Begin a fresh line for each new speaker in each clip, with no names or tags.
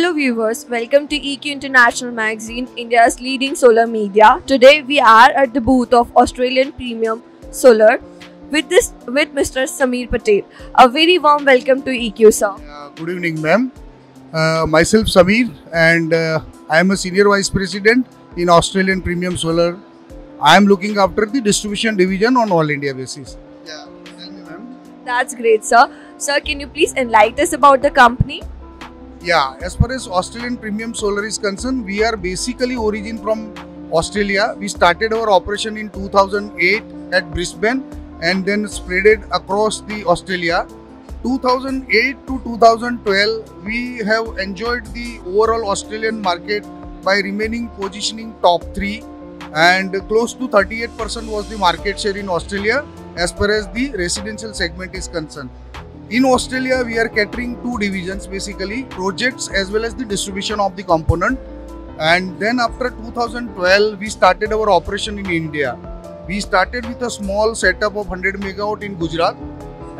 Hello viewers, welcome to EQ International Magazine, India's leading solar media. Today we are at the booth of Australian Premium Solar with this with Mr. Samir Patel. A very warm welcome to EQ sir.
Uh, good evening, ma'am. Uh, myself Samir, and uh, I am a senior vice president in Australian Premium Solar. I am looking after the distribution division on all India basis. Yeah, tell me, ma'am.
That's great sir. Sir, can you please enlighten us about the company?
Yeah, as far as Australian Premium Solar is concerned, we are basically origin from Australia. We started our operation in 2008 at Brisbane and then spread it across the Australia. 2008 to 2012, we have enjoyed the overall Australian market by remaining positioning top three and close to 38% was the market share in Australia as far as the residential segment is concerned. In Australia, we are catering two divisions basically projects as well as the distribution of the component. And then after 2012, we started our operation in India. We started with a small setup of 100 megawatt in Gujarat,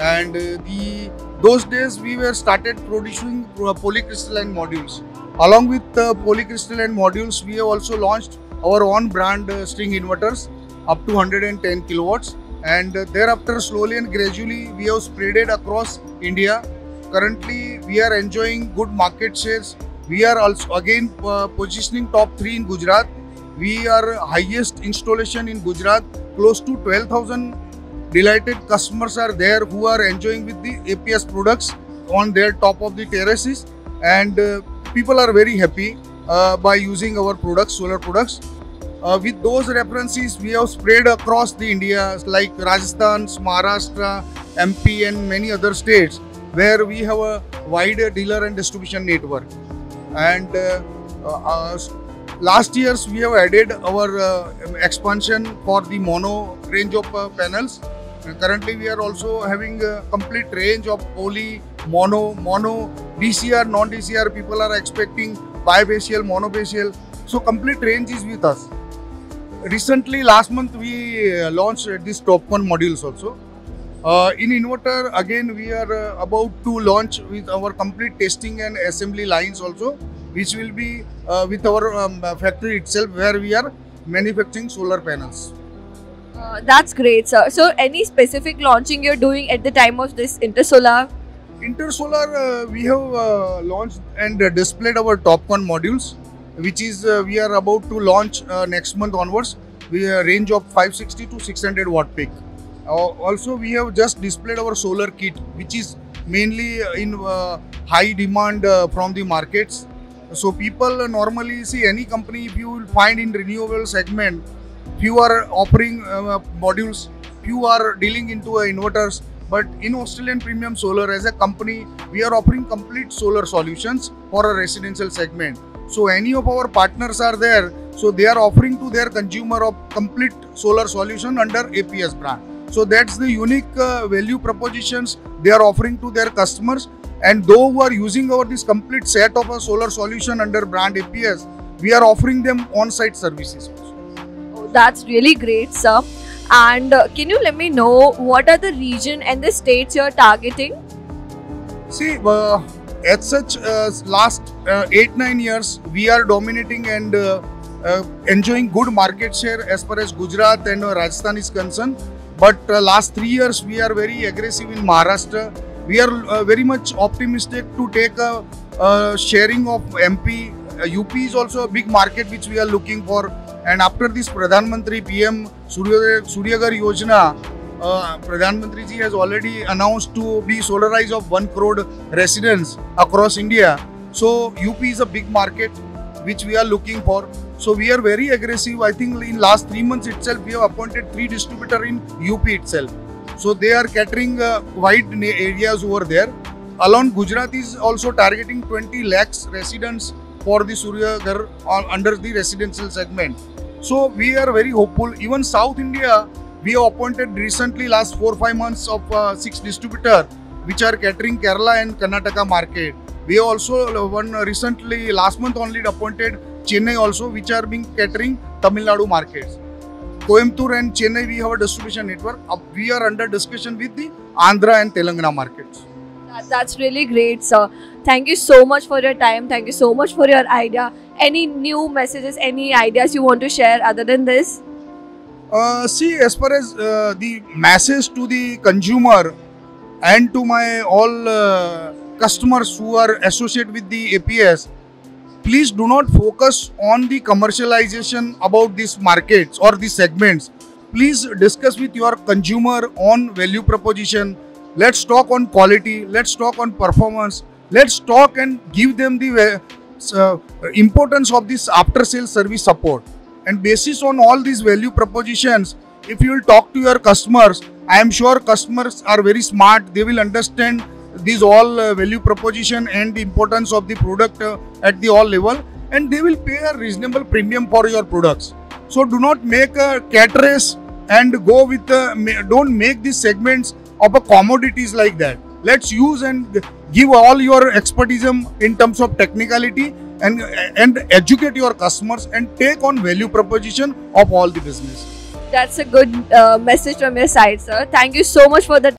and uh, the those days we were started producing uh, polycrystalline modules. Along with uh, polycrystalline modules, we have also launched our own brand uh, string inverters up to 110 kilowatts and thereafter slowly and gradually we have spread it across India. Currently we are enjoying good market shares. We are also again uh, positioning top 3 in Gujarat. We are highest installation in Gujarat. Close to 12,000 delighted customers are there who are enjoying with the APS products on their top of the terraces and uh, people are very happy uh, by using our products, solar products. Uh, with those references, we have spread across the India like Rajasthan, Maharashtra, MP and many other states where we have a wide dealer and distribution network. And uh, uh, last years we have added our uh, expansion for the mono range of uh, panels. currently we are also having a complete range of poly, mono, mono, DCR, non-DCR. People are expecting bifacial, monofacial. So complete range is with us recently last month we uh, launched these TopCon modules also. Uh, in inverter again we are uh, about to launch with our complete testing and assembly lines also which will be uh, with our um, factory itself where we are manufacturing solar panels.
Uh, that's great sir. So any specific launching you're doing at the time of this intersolar?
Intersolar uh, we have launched and displayed our TopCon modules which is uh, we are about to launch uh, next month onwards we a range of 560 to 600 watt peak. Uh, also we have just displayed our solar kit which is mainly in uh, high demand uh, from the markets. So people normally see any company if you will find in renewable segment few are offering uh, modules few are dealing into inverters. But in Australian Premium Solar as a company, we are offering complete solar solutions for a residential segment. So any of our partners are there, so they are offering to their consumer of complete solar solution under APS brand. So that's the unique uh, value propositions they are offering to their customers. And though who are using our this complete set of a solar solution under brand APS, we are offering them on-site services.
Oh, that's really great, sir. And uh, can you let me know what are the region and the states you're targeting?
See, uh, as such, uh, last eight nine years, we are dominating and uh, uh, enjoying good market share as far as Gujarat and Rajasthan is concerned. But last three years, we are very aggressive in Maharashtra. We are very much optimistic to take a, a sharing of MP. UP is also a big market which we are looking for. And after this Pradhan Mantri PM Suryaghar Yojana, uh, Pradhan Mantri ji has already announced to be solarized of 1 crore residents across India. So UP is a big market which we are looking for. So we are very aggressive. I think in last three months itself, we have appointed three distributor in UP itself. So they are catering uh, wide areas over there. Along Gujarat is also targeting 20 lakhs residents for the Suryaghar under the residential segment. So we are very hopeful. Even South India, we have appointed recently last four five months of uh, six distributor which are catering Kerala and Karnataka market. We also uh, one recently last month only appointed Chennai also which are being catering Tamil Nadu markets. Coimbatore and Chennai we have a distribution network. Uh, we are under discussion with the Andhra and Telangana markets.
That, that's really great, sir. Thank you so much for your time. Thank you so much for your idea. Any new messages, any ideas you want to share other than this?
Uh, see, as far as uh, the message to the consumer and to my all uh, customers who are associated with the APS, please do not focus on the commercialization about these markets or these segments. Please discuss with your consumer on value proposition. Let's talk on quality. Let's talk on performance. Let's talk and give them the uh, importance of this after sales service support and basis on all these value propositions if you will talk to your customers i am sure customers are very smart they will understand these all uh, value proposition and the importance of the product uh, at the all level and they will pay a reasonable premium for your products. So do not make a cat race and go with the don't make these segments of a commodities like that. Let's use and give all your expertise in terms of technicality and and educate your customers and take on value proposition of all the business.
That's a good uh, message from your side sir. Thank you so much for the